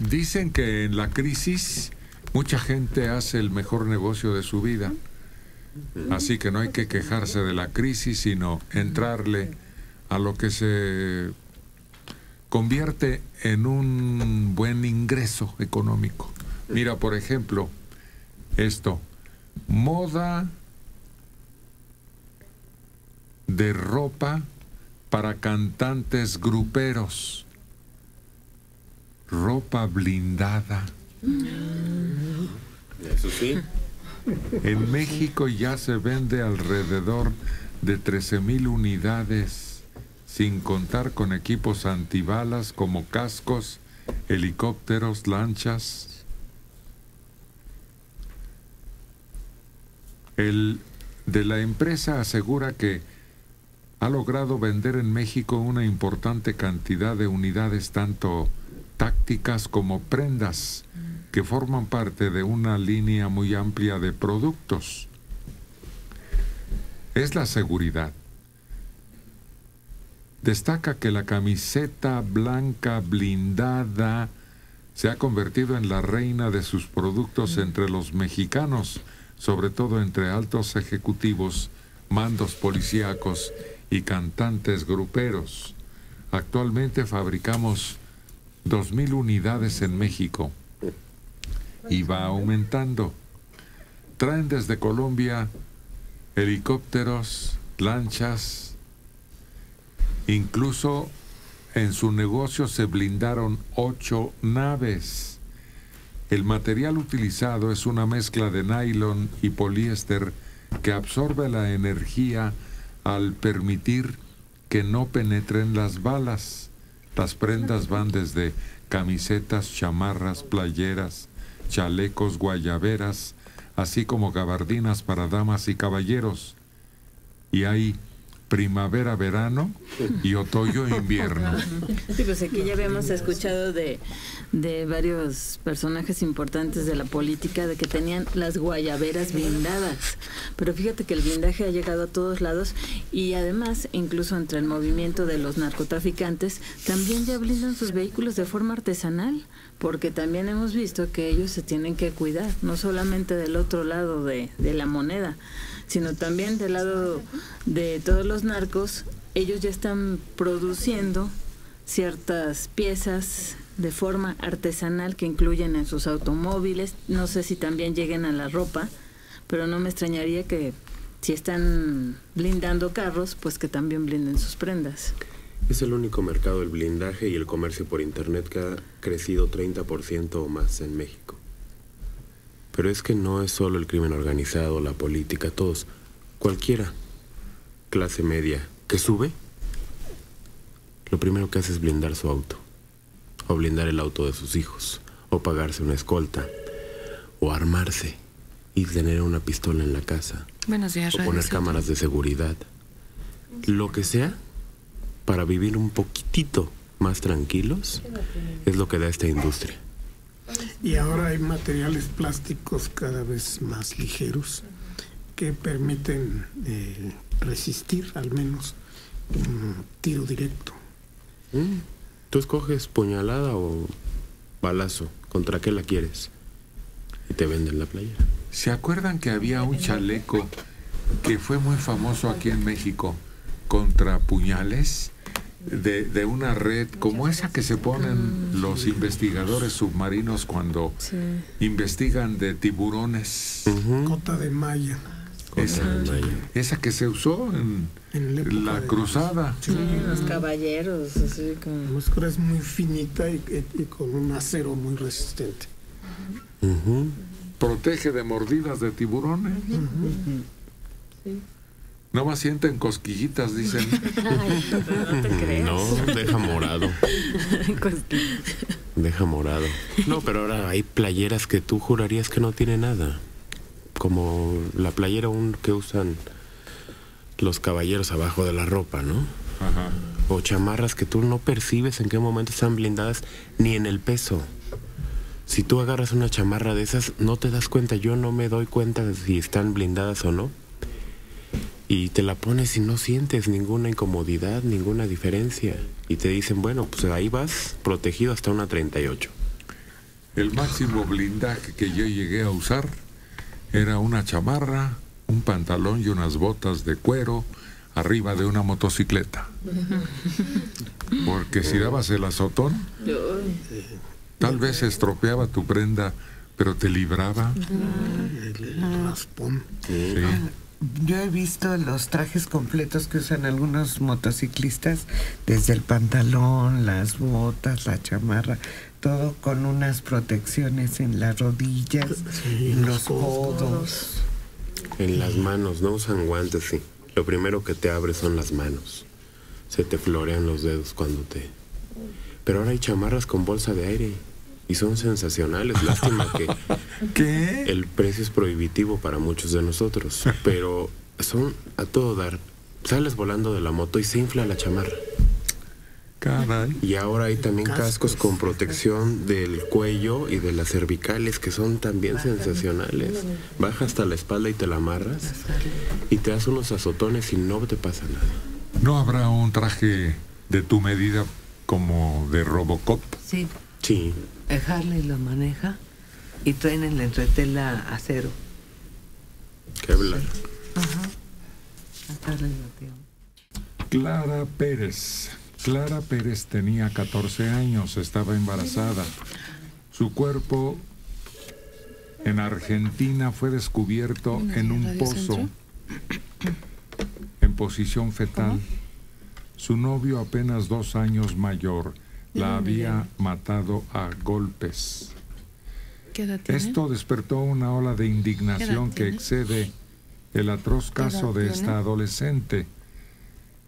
Dicen que en la crisis mucha gente hace el mejor negocio de su vida. Así que no hay que quejarse de la crisis, sino entrarle a lo que se convierte en un buen ingreso económico. Mira, por ejemplo, esto, moda de ropa para cantantes gruperos, ropa blindada. Eso sí. En México ya se vende alrededor de 13 mil unidades, sin contar con equipos antibalas como cascos, helicópteros, lanchas. El de la empresa asegura que ha logrado vender en México una importante cantidad de unidades tanto tácticas como prendas que forman parte de una línea muy amplia de productos. Es la seguridad. Destaca que la camiseta blanca blindada se ha convertido en la reina de sus productos entre los mexicanos, sobre todo entre altos ejecutivos, mandos policíacos y cantantes gruperos. Actualmente fabricamos 2.000 unidades en México y va aumentando. Traen desde Colombia helicópteros, lanchas, incluso en su negocio se blindaron ocho naves. El material utilizado es una mezcla de nylon y poliéster que absorbe la energía al permitir que no penetren las balas. Las prendas van desde camisetas, chamarras, playeras, chalecos, guayaberas, así como gabardinas para damas y caballeros. Y hay primavera, verano y otoño, invierno. Sí, pues aquí ya habíamos escuchado de, de varios personajes importantes de la política de que tenían las guayaberas blindadas. Pero fíjate que el blindaje ha llegado a todos lados y además, incluso entre el movimiento de los narcotraficantes, también ya blindan sus vehículos de forma artesanal porque también hemos visto que ellos se tienen que cuidar, no solamente del otro lado de, de la moneda, sino también del lado de todos los narcos, ellos ya están produciendo ciertas piezas de forma artesanal que incluyen en sus automóviles, no sé si también lleguen a la ropa, pero no me extrañaría que si están blindando carros, pues que también blinden sus prendas. Es el único mercado del blindaje y el comercio por Internet que ha crecido 30% o más en México. Pero es que no es solo el crimen organizado, la política, todos, cualquiera, clase media, que sube, lo primero que hace es blindar su auto, o blindar el auto de sus hijos, o pagarse una escolta, o armarse y tener una pistola en la casa, Buenos días, o poner cámaras de seguridad, lo que sea, para vivir un poquitito más tranquilos, es lo que da esta industria. Y ahora hay materiales plásticos cada vez más ligeros que permiten eh, resistir al menos un tiro directo. Mm, Tú escoges puñalada o balazo, ¿contra qué la quieres? Y te venden la playera. ¿Se acuerdan que había un chaleco que fue muy famoso aquí en México contra puñales? De, de una red como esa que se ponen los investigadores submarinos cuando Sí. investigan de tiburones. Cota de malla. Esa, esa que se usó en En la, época la de- cruzada. Sí, Los caballeros, así La máscara es muy finita y, y- con un acero muy resistente. Protege de mordidas de tiburones. No más sienten cosquillitas, dicen. Ay, no te creas. No, deja morado. Deja morado. No, pero ahora hay playeras que tú jurarías que no tiene nada. Como la playera un que usan los caballeros abajo de la ropa, ¿no? Ajá. O chamarras que tú no percibes en qué momento están blindadas ni en el peso. Si tú agarras una chamarra de esas, no te das cuenta. Yo no me doy cuenta de si están blindadas o no. Y te la pones y no sientes ninguna incomodidad, ninguna diferencia. Y te dicen, bueno, pues ahí vas protegido hasta una 38. El máximo blindaje que yo llegué a usar era una chamarra, un pantalón y unas botas de cuero arriba de una motocicleta. Porque si dabas el azotón, tal vez estropeaba tu prenda, pero te libraba. El raspón. Sí. Yo he visto los trajes completos que usan algunos motociclistas, desde el pantalón, las botas, la chamarra, todo con unas protecciones en las rodillas, Sí, en los los codos. En las manos, no usan guantes, sí. Lo primero que te abre son las manos. Se te florean los dedos cuando te... Pero ahora hay chamarras con bolsa de aire y son sensacionales. Lástima que ¿Qué? el precio es prohibitivo para muchos de nosotros, pero son a todo dar. Sales volando de la moto y se infla la chamarra. Caray. Y ahora hay también cascos con protección del cuello y de las cervicales que son también sensacionales. Baja hasta la espalda y te la amarras y te das unos azotones y no te pasa nada. ¿No habrá un traje de tu medida como de Robocop? Sí, Sí, Harley lo maneja y traen en la entretela acero. que hablar. A Harley lo tiene. Clara Pérez. Clara Pérez tenía 14 años, estaba embarazada. Su cuerpo en Argentina fue descubierto en un pozo en posición fetal. Su novio, apenas dos años mayor, la había matado a golpes. ¿Qué edad tiene? Esto despertó una ola de indignación ¿Qué que excede el atroz caso de esta adolescente.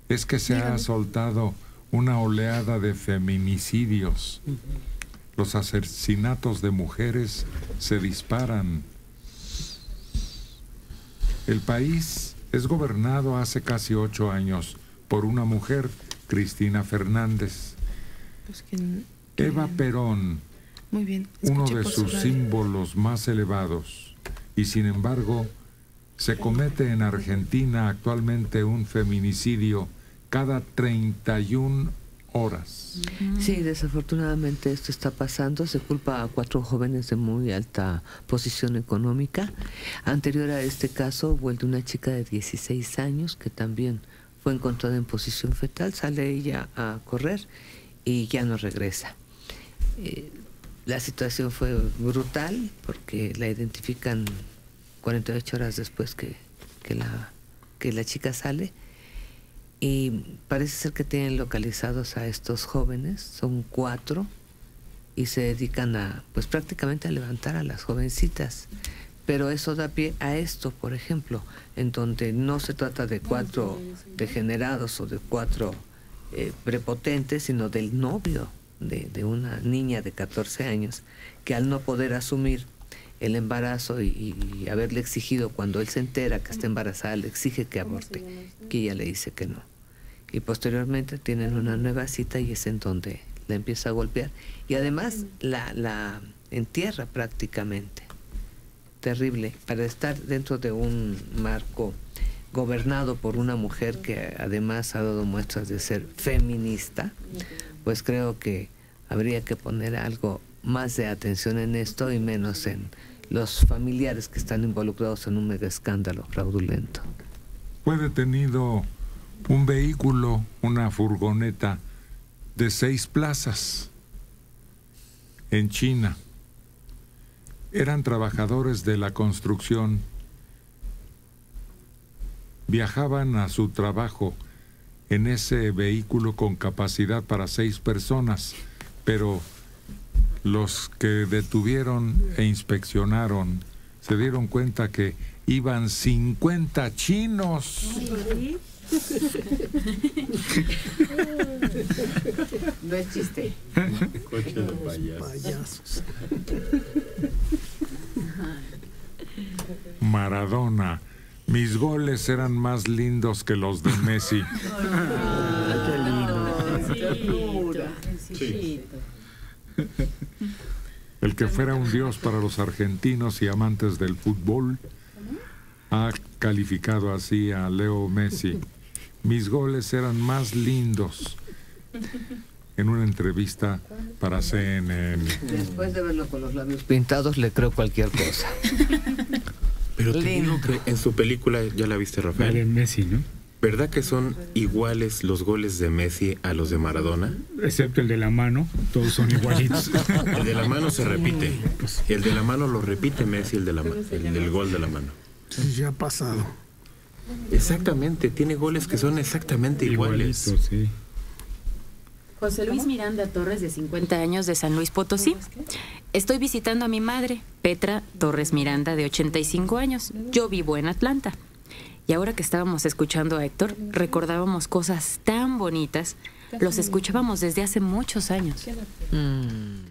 Es que se ha soltado una oleada de feminicidios. Los asesinatos de mujeres se disparan. El país es gobernado hace casi ocho años por una mujer, Cristina Fernández. Pues que- Eva Perón, Muy bien. uno de sus radio. símbolos más elevados. Y sin embargo, se comete en Argentina actualmente un feminicidio cada 31 horas. Sí, desafortunadamente esto está pasando. Se culpa a cuatro jóvenes de muy alta posición económica. Anterior a este caso, hubo el de una chica de 16 años que también fue encontrada en posición fetal. Sale ella a correr y ya no regresa. Eh, la situación fue brutal porque la identifican 48 horas después que, que la, que la chica sale. Y parece ser que tienen localizados a estos jóvenes, son cuatro, y se dedican a, pues prácticamente a levantar a las jovencitas. Pero eso da pie a esto, por ejemplo, en donde no se trata de cuatro degenerados o de cuatro eh, prepotentes, sino del novio de, de una niña de 14 años, que al no poder asumir el embarazo y, y haberle exigido cuando él se entera que está embarazada, le exige que aborte, que ella le dice que no. Y posteriormente tienen una nueva cita y es en donde la empieza a golpear. Y además la, la entierra prácticamente. Terrible. Para estar dentro de un marco gobernado por una mujer que además ha dado muestras de ser feminista, pues creo que habría que poner algo más de atención en esto y menos en los familiares que están involucrados en un mega escándalo fraudulento. Fue detenido un vehículo, una furgoneta de seis plazas en China. Eran trabajadores de la construcción. Viajaban a su trabajo en ese vehículo con capacidad para seis personas, pero los que detuvieron e inspeccionaron se dieron cuenta que iban 50 chinos. No es chiste. Coche de payaso. Payasos. Maradona. Mis goles eran más lindos que los de Messi. El que fuera un dios para los argentinos y amantes del fútbol ha calificado así a Leo Messi. Mis goles eran más lindos. En una entrevista para CNN. Después de verlo con los labios pintados, le creo cualquier cosa. Pero te digo que en su película, ya la viste, Rafael, Vale, Messi, ¿no? ¿verdad que son iguales los goles de Messi a los de Maradona? Excepto el de la mano, todos son igualitos. El de la mano se repite. El de la mano lo repite Messi, el, de la, el del gol de la mano. Sí, ya ha pasado. Exactamente, tiene goles que son exactamente iguales. Igualitos, sí. José Luis Miranda Torres, de 50 años, de San Luis Potosí. Estoy visitando a mi madre, Petra Torres Miranda, de 85 años. Yo vivo en Atlanta. Y ahora que estábamos escuchando a Héctor, recordábamos cosas tan bonitas. Los escuchábamos desde hace muchos años. Mm.